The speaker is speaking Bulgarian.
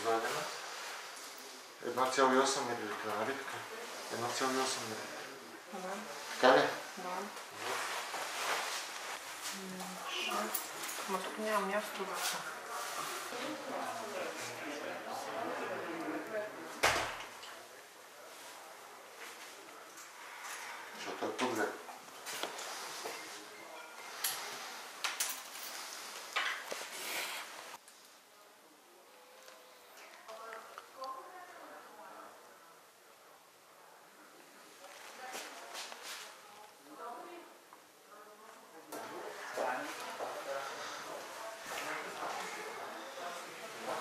извадена. 1,8 мл, нали така? 1,8 мл. Така ли? Да. Ма тук няма място да са. Защото е тук взето.